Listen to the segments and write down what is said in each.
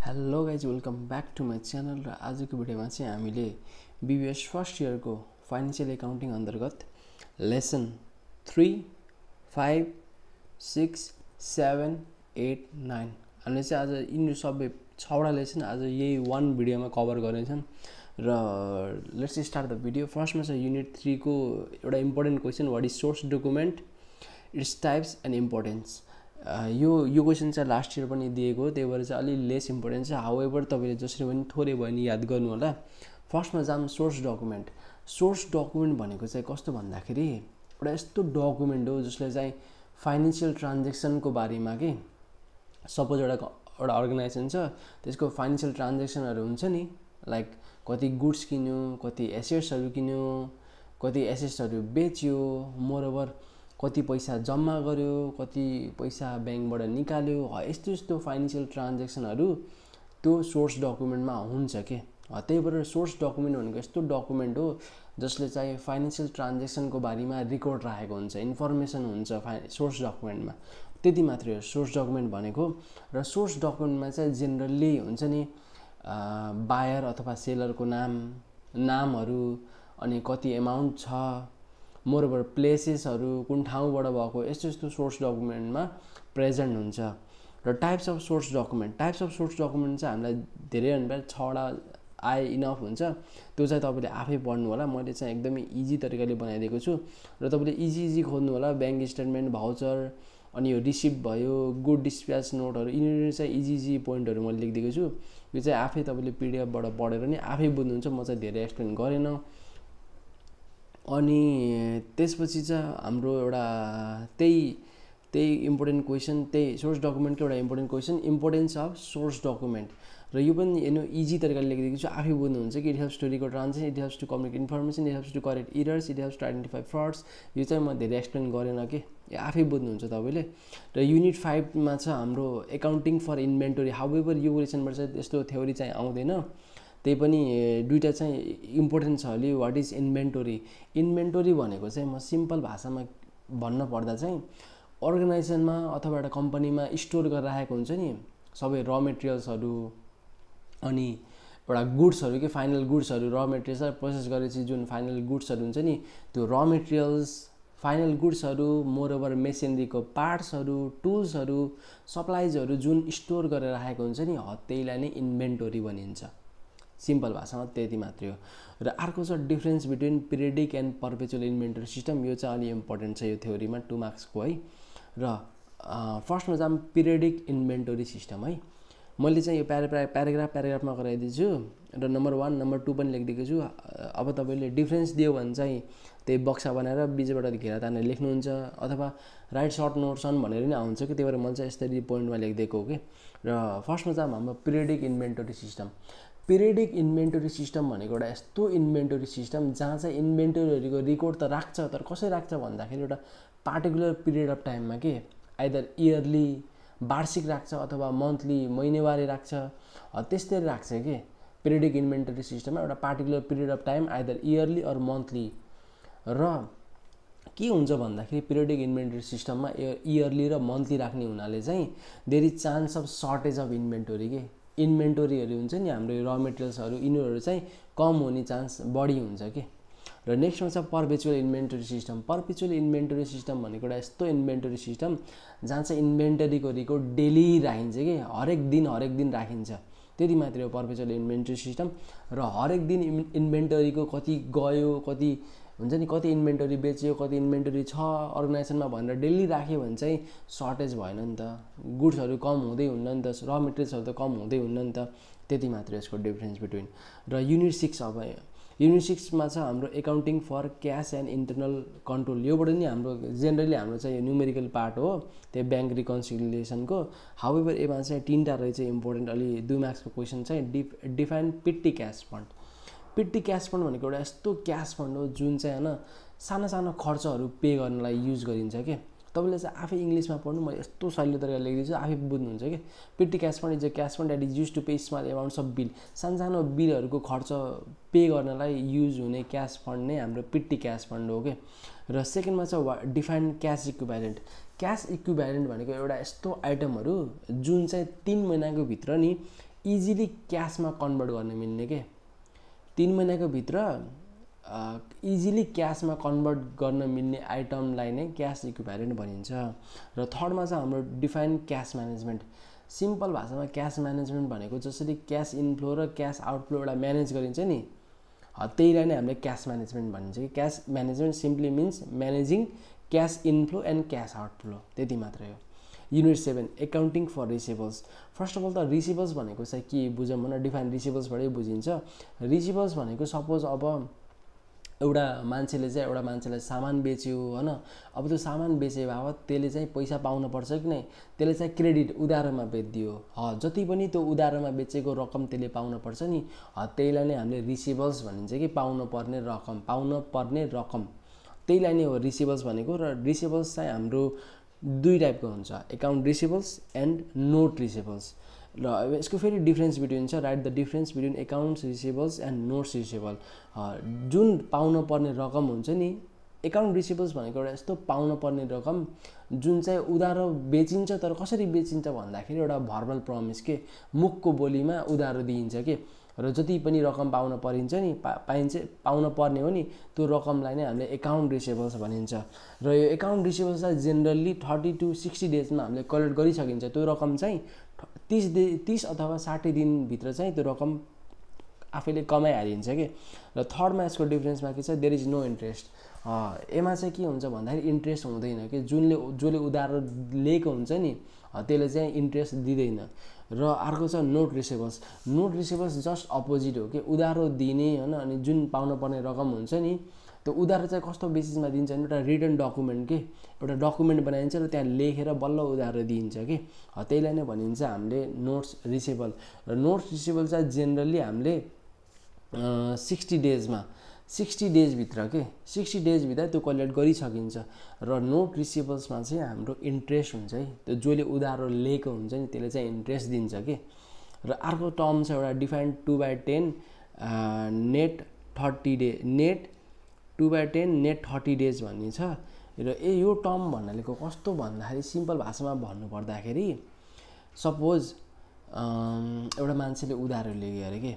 Hello guys welcome back to my channel र आजको भिडियोमा चाहिँ हामीले बिबिएस फर्स्ट इयरको फाइनेन्सियल एकाउन्टिङ अन्तर्गत lesson three five six seven eight nine हामीले चाहिँ आज यिनीहरू सबै छवटा लेसन आज यही वान भिडियोमा कभर गर्नेछन्। र लेट्स स्टार्ट द भिडियो फर्स्टमा छ युनिट थ्रीको एउटा important question what is source document its types and importance यो यो क्वेसन चाहिँ लास्ट इयर पनि दिएको त्यही भएर चाहिँ अलिक लेस इम्पोर्टेन्ट छ। हाउएभर तपाईँले जसरी पनि थोरै भयो भने याद गर्नु होला। फर्स्टमा जाऊँ सोर्स डकुमेन्ट सोर्स डकुमेन्ट भनेको चाहिँ कस्तो भन्दाखेरि एउटा यस्तो डकुमेन्ट हो जसले चाहिँ फाइनेन्सियल ट्रान्जेक्सनको बारेमा के? सपोज एउटा एउटा अर्गनाइजेसन छ त्यसको फाइनेन्सियल ट्रान्जेक्सनहरू हुन्छ नि लाइक कति गुड्स किन्यो कति एसेट्सहरू किन्यो कति एसेट्सहरू बेच्यो मोरओभर कति पैसा जम्मा गर्यो कति पैसा ब्याङ्कबाट निकाल्यो यस्तो यस्तो फाइनेन्सियल ट्रान्जेक्सनहरू त्यो सोर्स डकुमेन्टमा हुन्छ के? त्यही भएर सोर्स डकुमेन्ट भनेको यस्तो डकुमेन्ट हो जसले चाहिँ फाइनेन्सियल ट्रान्जेक्सनको बारेमा रेकर्ड राखेको हुन्छ इन्फर्मेसन हुन्छ फाइ सोर्स डकुमेन्टमा त्यति मात्रै हो सोर्स डकुमेन्ट भनेको। र सोर्स डकुमेन्टमा चाहिँ जेनरल्ली हुन्छ नि बायर अथवा सेलरको नाम नामहरू अनि कति एमाउन्ट छ मोरओभर प्लेसेसहरू कुन ठाउँबाट भएको यस्तो यस्तो सोर्स डकुमेन्टमा प्रेजेन्ट हुन्छ। र types of source document types of source document चाहिँ हामीलाई धेरै भन्दा छवटा आए इनफ हुन्छ। त्यो चाहिँ तपाईँले आफै पढ्नु होला। मैले चाहिँ एकदमै इजी तरिकाले बनाइदिएको छु। र तपाईँले इजी इजी खोज्नु होला। ब्याङ्क स्टेटमेन्ट भाउचर अनि यो रिसिप्ट भयो गुड डिस्प्याच नोटहरू यिनीहरू चाहिँ इजी इजी पोइन्टहरू मैले लेखिदिएको छु। यो चाहिँ आफै तपाईँले पिडिएफबाट पढेर नि आफै बुझ्नुहुन्छ। म चाहिँ धेरै एक्सप्लेन गरेन। अनि त्यसपछि चाहिँ हाम्रो एउटा त्यही त्यही इम्पोर्टेन्ट क्वेसन त्यही सोर्स डकुमेन्टको एउटा important question importance of source document र यो पनि हेर्नु इजी तरिकाले लेखिदिएको छु। आफै बुझ्नुहुन्छ कि it helps to record transaction it helps to communicate information it helps to correct errors it helps to identify frauds यो चाहिँ म धेरै एक्सप्लेन गरेन कि। आफै बुझ्नुहुन्छ तपाईँले। र युनिट फाइभमा छ हाम्रो accounting for inventory however यो क्वेसनबाट चाहिँ त्यस्तो थ्योरी चाहिँ आउँदैन। त्यही पनि दुइटा चाहिँ इम्पोर्टेन्ट छ अलि वाट इज इन्भेन्टोरी इन्भेन्टोरी भनेको चाहिँ म सिम्पल भाषामा भन्न पर्दा चाहिँ अर्गनाइजेसनमा अथवा एउटा कम्पनीमा स्टोर गरेर राखेको हुन्छ नि सबै र मेटेरियल्सहरू अनि एउटा गुड्सहरू के फाइनल गुड्सहरू र मेटेरियल्स प्रोसेस गरेपछि जुन फाइनल गुड्सहरू हुन्छ नि त्यो र मेटेरियल्स फाइनल गुड्सहरू मोरओभर मेसिनरीको पार्ट्सहरू टुल्सहरू सप्लाइजहरू जुन स्टोर गरेर राखेको हुन्छ नि त्यहीलाई नै इन्भेन्टोरी भनिन्छ। सिम्पल भाषामा त्यति मात्रै हो। र अर्को छ difference between periodic and perpetual inventory system यो चाहिँ अलिक इम्पोर्टेन्ट छ यो थ्योरीमा टु मार्क्सको है। र फर्स्टमा जाऊँ पिरियडिक इन्भेन्टोरी सिस्टम है। मैले चाहिँ यो प्यारा प्याराग्राफ प्याराग्राफमा गराइदिन्छु। र नम्बर वान नम्बर टू पनि लेखिदिएको छु। अब तपाईँले डिफ्रेन्स दियो भने चाहिँ त्यही बक्सा बनाएर बिचबाट घेरा तानेर लेख्नुहुन्छ। अथवा राइट सर्ट नोट्सन भनेर नि आउँछ कि त्यही भएर मैले चाहिँ यसरी पोइन्टमा लेखिदिएको हो कि। र फर्स्टमा चाहिँ हाम्रो periodic inventory system periodic inventory system भनेको एउटा यस्तो इन्भेन्टोरी सिस्टम जहाँ चाहिँ इन्भेन्टोरीहरूको रेकर्ड त राख्छ तर कसरी राख्छ भन्दाखेरि एउटा पार्टिकुलर पिरियड अफ टाइममा के? आइदर इयरली वार्षिक राख्छ अथवा मन्थली महिनेवारी राख्छ। त्यस्तै राख्छ कि? पिरियडिक इन्भेन्टरी सिस्टममा एउटा particular period of time either yearly or monthly र के हुन्छ भन्दाखेरि पिरियडिक इन्भेन्टरी सिस्टममा इयरली र मन्थली राख्ने हुनाले चाहिँ there is chance of shortage of inventory के? इन्भेन्टोरीहरू हुन्छ नि हाम्रो र मेटेरियल्सहरू यिनीहरू चाहिँ कम हुने चान्स बढी हुन्छ कि? र नेक्स्टमा छ perpetual inventory system perpetual inventory system भनेको एउटा यस्तो इन्भेन्टरी सिस्टम जहाँ चाहिँ इन्भेन्टरीको रिकर्ड डेली राखिन्छ कि? हरेक दिन हरेक दिन राखिन्छ। त्यति मात्रै हो पर्पेचुअल इन्भेन्टरी सिस्टम। र हरेक दिन इन्भेन्टरीको कति गयो कति हुन्छ नि कति इन्भेन्टरी बेच्यो कति इन्भेन्टरी छ अर्गनाइजेसनमा भनेर डेली राख्यो भने चाहिँ सर्टेज भएन नि त। गुड्सहरू कम हुँदै हुन्न नि त र मेटेरियल्सहरू त कम हुँदै हुन्न नि त। त्यति मात्रै यसको डिफ्रेन्स बिट्विन र युनिट सिक्स अब युनिट सिक्समा छ हाम्रो accounting for cash and internal control योबाट नि हाम्रो जेनरली हाम्रो चाहिँ न्युमेरिकल पार्ट हो त्यो ब्याङ्क रिकन्सिलिएसनको हाउएभर यसमा चाहिँ तिनवटा रहेछ इम्पोर्टेन्ट अलि दुई मार्क्सको क्वेसन चाहिँ def define petty cash fund petty cash fund भनेको एउटा यस्तो क्यास फन्ड हो जुन चाहिँ होइन सानो सानो खर्चहरू पे गर्नलाई युज गरिन्छ क्या तपाईँले चाहिँ आफै इङ्ग्लिसमा पढ्नु म यस्तो सहिलो तरिकाले लेखिदिन्छु आफै बुझ्नुहुन्छ कि? Petty cash fund is a cash fund that is use to pay small amounts of bill. सानो सानो बिलहरूको खर्च पे गर्नलाई युज हुने क्यास फन्ड नै हाम्रो पिटी क्यास फन्ड हो कि? र सेकेन्डमा चाहिँ वा define cash equivalent cash equivalent भनेको एउटा यस्तो आइटमहरू जुन चाहिँ तिन महिनाको भित्र नि इजिली क्यासमा कन्भर्ट गर्न मिल्ने के? तिन महिनाको भित्र इजिली क्यासमा कन्भर्ट गर्न मिल्ने आइटमलाई नै क्यास इक्विभ्यालेन्ट भनिन्छ। र थर्डमा चाहिँ हाम्रो डिफाइन क्यास म्यानेजमेन्ट सिम्पल भाषामा क्यास म्यानेजमेन्ट भनेको जसरी क्यास इनफ्लो र क्यास आउटफ्लो एउटा म्यानेज गरिन्छ नि। त्यहीलाई नै हामीले क्यास म्यानेजमेन्ट भनिन्छ कि। Cash management simply means managing cash inflow and cash outflow त्यति मात्रै हो। Unit seven accounting for receivables first of all त रिसिभल्स भनेको चाहिँ के बुझौँ भने डिफाइन रिसिभल्सबाटै बुझिन्छ। रिसिभल्स भनेको सपोज अब एउटा मान्छेले चाहिँ एउटा मान्छेलाई सामान बेच्यो होइन? अब त्यो सामान बेचे बाबत त्यसले चाहिँ पैसा पाउनुपर्छ कि नै? त्यसले चाहिँ क्रेडिट उधारोमा बेचिदियो। ह जति पनि त्यो उधारोमा बेचेको रकम त्यसले पाउनुपर्छ नि। त्यहीलाई नै हामीले रिसिभल्स भनिन्छ कि पाउनु पर्ने रकम पाउन पर्ने रकम। त्यहीलाई नै हो रिसिभल्स भनेको र रिसिभल्स चाहिँ हाम्रो दुई टाइपको हुन्छ। Account receivables and note receivables. र यसको फेरि डिफ्रेन्स बिट्विन छ write the difference between accounts receivables and notes receivable जुन पाउन पर्ने रकम हुन्छ नि एकाउन्ट रिसिभल्स भनेको एउटा यस्तो पाउन पर्ने रकम जुन चाहिँ उधारो बेचिन्छ तर कसरी बेचिन्छ भन्दाखेरि एउटा भर्बल प्रमिस के मुखको बोलीमा उधारो दिइन्छ के? र जति पनि रकम पाउन परिन्छ नि पा पाइन्छ पाउन पर्ने हो नि त्यो रकमलाई नै हामीले एकाउन्ट रिसिभल्स भनिन्छ। र यो एकाउन्ट रिसिभल्सलाई जेनरली थर्टी टु सिक्सटी डेजमा हामीले कलेक्ट गरिसकिन्छ। त्यो रकम चाहिँ तिस दि तिस अथवा साठी दिनभित्र चाहिँ त्यो रकम आफैले कमाइहालिन्छ कि। र थर्डमा यसको डिफ्रेन्समा के छ देयर इज नो इन्ट्रेस्ट यसमा चाहिँ के हुन्छ भन्दाखेरि इन्ट्रेस्ट हुँदैन कि। जुनले जसले उधारो लिएको हुन्छ नि त्यसले चाहिँ इन्ट्रेस्ट दिँदैन। र अर्को छ note receivables note receivables just opposite हो कि उधारो दिने होइन अनि जुन पाउनु पर्ने रकम हुन्छ नि त्यो उधारो चाहिँ कस्तो बेसिसमा दिन्छ भने एउटा रिटर्न डकुमेन्ट के एउटा डकुमेन्ट बनाइन्छ र त्यहाँ लेखेर बल्ल उधारो दिइन्छ कि त्यहीलाई नै भनिन्छ हामीले नोट्स रिसेबल र नोट्स रिसेबल चाहिँ जेनरली हामीले सिक्सटी डेजमा सिक्सटी डेजभित्र के? सिक्सटी डेजभित्र त्यो कलेक्ट गरिसकिन्छ। र नोट रिसिभल्समा चाहिँ हाम्रो इन्ट्रेस्ट हुन्छ है। त्यो जसले उधारो लिएको हुन्छ नि त्यसले चाहिँ इन्ट्रेस्ट दिन्छ कि? र अर्को टर्म छ एउटा defined two by ten net thirty day net two by ten net thirty days भन्ने छ। र ए यो टर्म भन्नालेको कस्तो भन्दाखेरि सिम्पल भाषामा भन्नुपर्दाखेरि सपोज एउटा मान्छेले उधारो लियो अरे कि?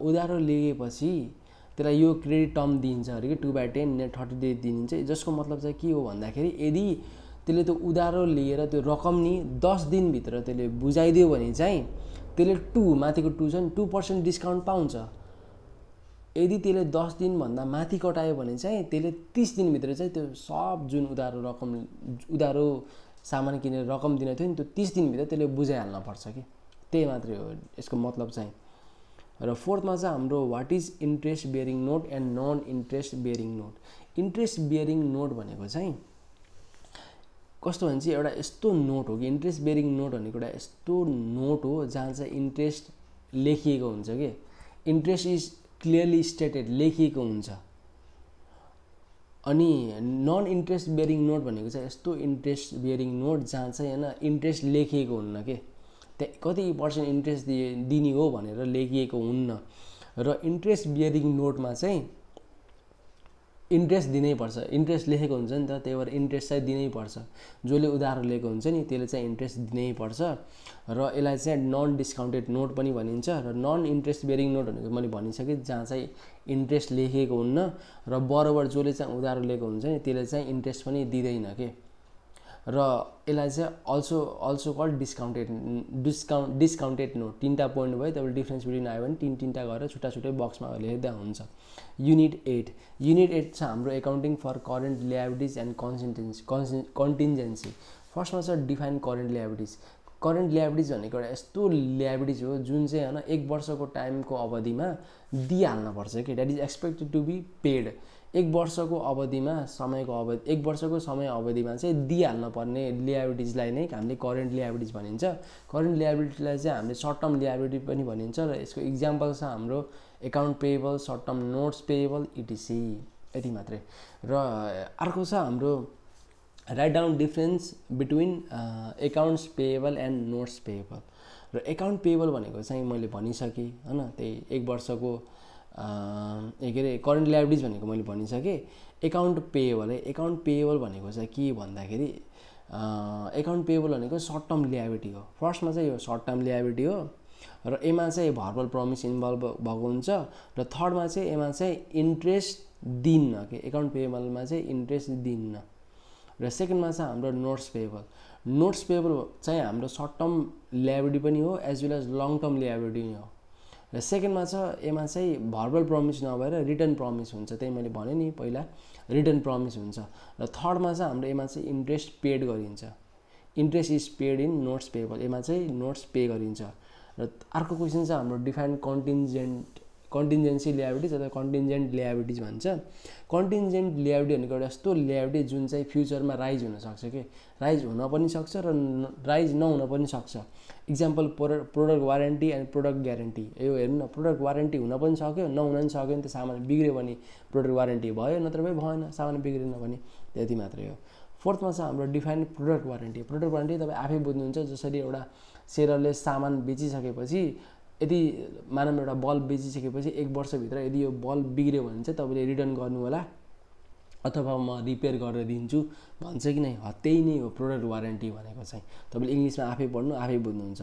उधारो लिएपछि त्यसलाई यो क्रेडिट टर्म दिइन्छ अरे कि two by ten thirty days दिइन्छ जसको मतलब चाहिँ के हो भन्दाखेरि यदि त्यसले त्यो उधारो लिएर त्यो रकम नि दस दिनभित्र त्यसले बुझाइदियो भने चाहिँ त्यसले टु माथिको टु छ नि टु पर्सेन्ट डिस्काउन्ट पाउँछ। यदि त्यसले दस दिनभन्दा माथि कटायो भने चाहिँ त्यसले तिस दिनभित्र चाहिँ त्यो सब जुन उधारो रकम उधारो सामान किनेर रकम दिने थियो नि त्यो तिस दिनभित्र त्यसले बुझाइहाल्न पर्छ कि। त्यही मात्रै हो यसको मतलब चाहिँ। र फोर्थमा चाहिँ हाम्रो what is interest bearing note and non interest bearing note interest bearing note भनेको चाहिँ कस्तो भने चाहिँ एउटा यस्तो नोट हो कि इन्ट्रेस्ट बियरिङ नोट भनेको एउटा यस्तो नोट हो जहाँ चाहिँ इन्ट्रेस्ट लेखिएको हुन्छ कि। इन्ट्रेस्ट इज क्लियरली स्टेटेड लेखिएको हुन्छ। अनि नन इन्ट्रेस्ट बियरिङ नोट भनेको चाहिँ यस्तो इन्ट्रेस्ट बियरिङ नोट जहाँ चाहिँ होइन इन्ट्रेस्ट लेखिएको हुन्न के। त्यहाँ कति पर्सेन्ट इन्ट्रेस्ट दिए दिने हो भनेर लेखिएको हुन्न। र इन्ट्रेस्ट बियरिङ नोटमा चाहिँ इन्ट्रेस्ट दिनैपर्छ इन्ट्रेस्ट लेखेको हुन्छ नि त त्यही भएर इन्ट्रेस्ट चाहिँ दिनैपर्छ जसले उधारो लिएको हुन्छ नि त्यसले चाहिँ इन्ट्रेस्ट दिनैपर्छ र यसलाई चाहिँ नन डिस्काउन्टेड नोट पनि भनिन्छ। र नन इन्ट्रेस्ट बेरिङ नोट भनेको मैले भनिसकेँ जहाँ चाहिँ इन्ट्रेस्ट लेखेको हुन्न। र बरोबर जसले चाहिँ उधारो लिएको हुन्छ नि त्यसले चाहिँ इन्ट्रेस्ट पनि दिँदैन के? र यसलाई चाहिँ also also call discounted discount discounted note तिनवटा पोइन्ट भयो तपाईँले डिफ्रेन्स बिट्विन आयो भने तिन तिनवटा गरेर छुट्टा छुट्टै बक्समा लेख्दा हुन्छ। युनिट एट युनिट एट छ हाम्रो accounting for current liabilities and consistency consi contingency फर्स्टमा छ define current liabilities current liabilities भनेको एउटा यस्तो ल्याबिलिटिज हो जुन चाहिँ होइन एक वर्षको टाइमको अवधिमा दिइहाल्नुपर्छ कि that is expected to be paid एक वर्षको अवधिमा समयको अवधि एक वर्षको समय अवधिमा चाहिँ दिइहाल्न पर्ने लियाबिलिटिजलाई नै हामीले करेन्ट लियाबिलिटिज भनिन्छ। करेन्ट लियाबिलिटीलाई चाहिँ हामीले सर्ट टर्म लियाबिलिटी पनि भनिन्छ र यसको इक्जाम्पल छ हाम्रो account payable short term notes payable etc यति मात्रै। र अर्को छ हाम्रो write down difference between accounts payable and notes payable र एकाउन्ट पेएबल भनेको चाहिँ मैले भनिसकेँ होइन त्यही एक वर्षको के अरे करेन्ट ल्याबिलिटिज भनेको मैले भनिसकेँ। एकाउन्ट पेएबल है एकाउन्ट पेएबल भनेको चाहिँ के भन्दाखेरि एकाउन्ट पेएबल भनेको सर्ट टर्म ल्याबिलिटी हो। फर्स्टमा चाहिँ यो सर्ट टर्म ल्याबिलिटी हो र एमा चाहिँ भर्बल प्रमिस इन्भल्भ भएको हुन्छ र थर्डमा चाहिँ एमा चाहिँ इन्ट्रेस्ट दिन्न कि एकाउन्ट पेएबलमा चाहिँ इन्ट्रेस्ट दिन्न। र सेकेन्डमा चाहिँ हाम्रो नोट्स पेएबल नोट्स पेएबल चाहिँ हाम्रो सर्ट टर्म ल्याबिलिटी पनि हो as well as long term liability हो। र सेकेन्डमा छ एमा चाहिँ भर्बल प्रमिस नभएर रिटर्न प्रमिस हुन्छ त्यही मैले भनेँ नि पहिला। रिटर्न प्रमिस हुन्छ। र थर्डमा चाहिँ हाम्रो एमा चाहिँ इन्ट्रेस्ट पेड गरिन्छ। Interest is paid in notes payable एमा चाहिँ नोट्स पे गरिन्छ। र अर्को क्वेसन चाहिँ हाम्रो डिफाइन कन्टिन्जेन्ट कन्टिन्जेन्सी ल्याबिलिटिज अथवा कन्टिन्जेन्ट ल्याबिलिटिज भन्छ। कन्टिन्जेन्ट ल्याबिलिटी भनेको एउटा यस्तो ल्याबिलिटी जुन चाहिँ फ्युचरमा राइज हुनसक्छ कि? राइज हुन पनि सक्छ र राइज नहुन पनि सक्छ। Example prod product warranty and product guarantee यो हेर्नु न प्रोडक्ट वारेन्टी हुन पनि सक्यो नहुन पनि सक्यो नि त सामान बिग्रियो भने प्रोडक्ट वारेन्टी भयो नत्र भए भएन सामान बिग्रेन भने त्यति मात्रै हो। फोर्थमा चाहिँ हाम्रो define product warranty product warranty तपाईँ आफै बुझ्नुहुन्छ जसरी एउटा सेलरले सामान बेचिसकेपछि यदि मानव एउटा बल्ब बेचिसकेपछि एक वर्षभित्र यदि यो बल्ब बिग्रियो भने चाहिँ तपाईँले रिटर्न गर्नु होला अथवा म रिपेयर गरेर दिन्छु भन्छ कि नै त्यही नै हो प्रोडक्ट वारेन्टी भनेको चाहिँ। तपाईँले इङ्ग्लिसमा आफै पढ्नु आफै बुझ्नुहुन्छ।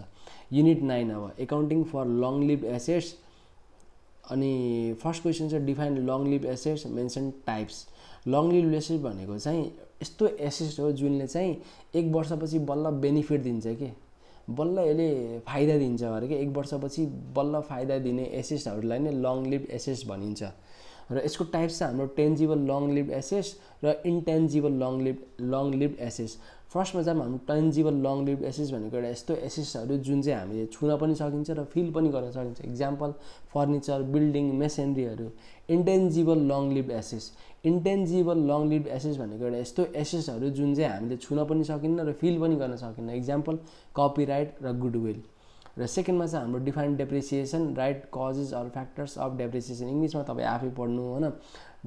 युनिट नाइन अब accounting for long live assets अनि फर्स्ट क्वेसन चाहिँ define long live assets mention types long live assets भनेको चाहिँ यस्तो एसेट हो जुनले चाहिँ एक वर्षपछि बल्ल बेनिफिट दिन्छ कि। बल्ल यसले फाइदा दिन्छ अरे कि? एक वर्षपछि बल्ल फाइदा दिने एसेसहरूलाई नै लङ लिभ एसेस भनिन्छ। र यसको टाइप्स चाहिँ हाम्रो टेन्जिबल लङ लिभ एसेस र intangible long live long live assess फर्स्टमा चाहिँ हाम्रो टेन्जिबल लङ लिभ एसेस भनेको एउटा यस्तो एसेसहरू जुन चाहिँ हामीले छुन पनि सकिन्छ र फिल पनि गर्न सकिन्छ। Example furniture building मेसिनरीहरू intangible long leave एसेस इन्टेन्जिबल लङ लिभ एसेस भनेको एउटा यस्तो एसेसहरू जुन चाहिँ हामीले छुन पनि सकिन्न र फिल पनि गर्न सकिन्न. इक्जाम्पल कपिराइट र गुडविल र सेकेन्डमा चाहिँ हाम्रो defined depreciation write causes or factors of depreciation इङ्ग्लिसमा तपाईँ आफै पढ्नु होइन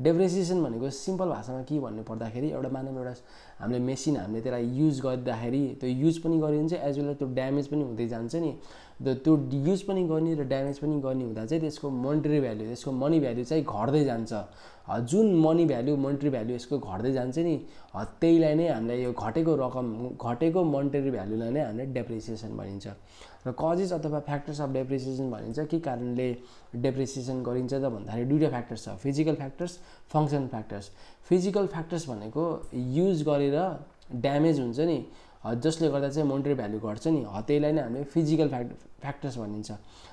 डेप्रिसिएसन भनेको सिम्पल भाषामा के भन्नु पर्दाखेरि एउटा मानव एउटा हामीले मेसिन हामीले त्यसलाई युज गरिँदाखेरि त्यो युज पनि गरिन्छ एज वेल एज त्यो ड्यामेज पनि हुँदै जान्छ नि। त्यो युज पनि गर्ने र ड्यामेज पनि गर्ने हुँदा चाहिँ त्यसको मोनिटरी भ्याल्यु त्यसको मनी भ्याल्यु चाहिँ घट्दै जान्छ। जुन मनी भ्याल्यु मोनिटरी भ्याल्यु यसको घट्दै जान्छ नि त्यहीलाई नै हामीलाई यो घटेको रकम घटेको मोनिटरी भ्याल्युलाई नै हामीले डेप्रिसिएसन भनिन्छ। र कजेस अथवा फ्याक्टर्स अफ डेप्रिसिएसन भनिन्छ के कारणले डेप्रिसिएसन गरिन्छ त भन्दाखेरि दुइटा फ्याक्टर्स छ। Physical factors function factors physical factors भनेको युज गरेर ड्यामेज हुन्छ नि जसले गर्दा चाहिँ मोनिटरी भ्याल्यु घट्छ नि। त्यहीलाई नै हामीले फिजिकल फ्याक्ट फ्याक्टर्स भनिन्छ।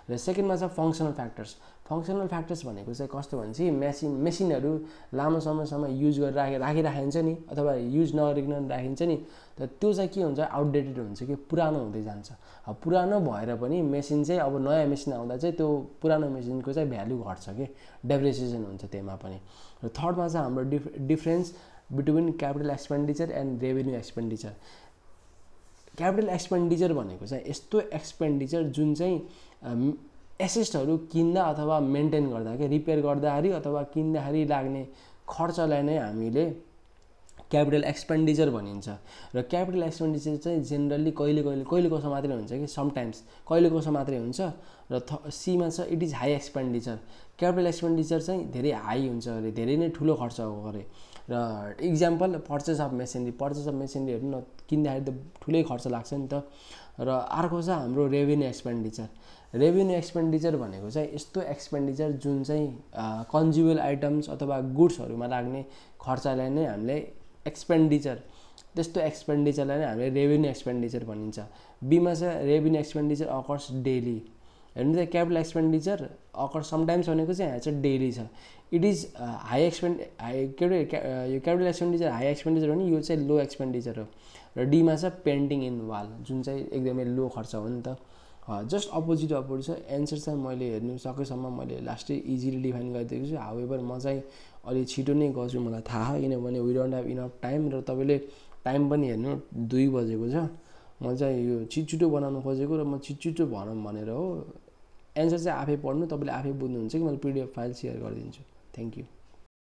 र सेकेन्डमा छ फङ्सनल फ्याक्टर्स फङ्सनल फ्याक्टर्स भनेको चाहिँ कस्तो भने चाहिँ मेसिन मेसिनहरू लामो समयसम्म युज गरेर राखे राखिराखिन्छ नि अथवा युज नगरिकन राखिन्छ नि। त त्यो चाहिँ के हुन्छ? आउटडेटेड हुन्छ कि पुरानो हुँदै जान्छ। पुरानो भएर पनि मेसिन चाहिँ अब नयाँ मेसिन आउँदा चाहिँ त्यो पुरानो मेसिनको चाहिँ भ्यालु घट्छ कि। डेप्रिसिएसन हुन्छ त्यसमा पनि। र थर्डमा चाहिँ हाम्रो dif difference between capital expenditure and revenue expenditure capital expenditure भनेको चाहिँ यस्तो एक्सपेन्डिचर जुन चाहिँ एसेस्टहरू किन्दा अथवा मेन्टेन गर्दा क्या रिपेयर गर्दाखेरि अथवा किन्दाखेरि लाग्ने खर्चलाई नै हामीले क्यापिटल एक्सपेन्डिचर भनिन्छ। र क्यापिटल एक्सपेन्डिचर चाहिँ जेनरली कहिले कहिले कहिले कसो मात्रै हुन्छ कि समटाइम्स कहिले कसो मात्रै हुन्छ र थ सीमा छ it is high expenditure. Capital expenditure चाहिँ धेरै हाई हुन्छ अरे धेरै नै ठुलो खर्च हो अरे। र example purchase of machinery purchase of machinery हेर्नु न किन्दाखेरि त ठुलै खर्च लाग्छ नि त। र अर्को छ हाम्रो रेभेन्यू एक्सपेन्डिचर रेभेन्यू एक्सपेन्डिचर भनेको चाहिँ यस्तो एक्सपेन्डिचर जुन चाहिँ कन्ज्युमर आइटम्स अथवा गुड्सहरूमा लाग्ने खर्चलाई नै हामीले एक्सपेन्डिचर त्यस्तो एक्सपेन्डिचरलाई नै हामीले रेभेन्यू एक्सपेन्डिचर भनिन्छ। बिमा चाहिँ रेभेन्यू एक्सपेन्डिचर अकर्स डेली हेर्नु चाहिँ क्यापिटल एक्सपेन्डिचर अकर समटाइम्स भनेको चाहिँ चाहिँ डेली छ it is high expend high के अरे यो क्यापिटल एक्सपेन्डिचर हाई एक्सपेन्डिचर भने यो चाहिँ लो एक्सपेन्डिचर हो र डीमा छ पेन्टिङ इन वाल जुन चाहिँ एकदमै लो खर्च हो नि त जस्ट अपोजिट अपोजिट छ एन्सर चाहिँ मैले हेर्नु सकेसम्म मैले लास्टै इजिली डिफाइन गरिदिएको छु हावेभर म चाहिँ अलिक छिटो नै गर्छु मलाई थाहा किनभने we don't have enough time र तपाईँले टाइम पनि हेर्नु दुई बजेको छ म चाहिँ यो छिटो बनाउनु खोजेको र म छिटो भनौँ भनेर हो। एन्सर चाहिँ आफै पढ्नु तपाईँले आफै बुझ्नुहुन्छ कि मैले पिडिएफ फाइल सेयर गरिदिन्छु। Thank you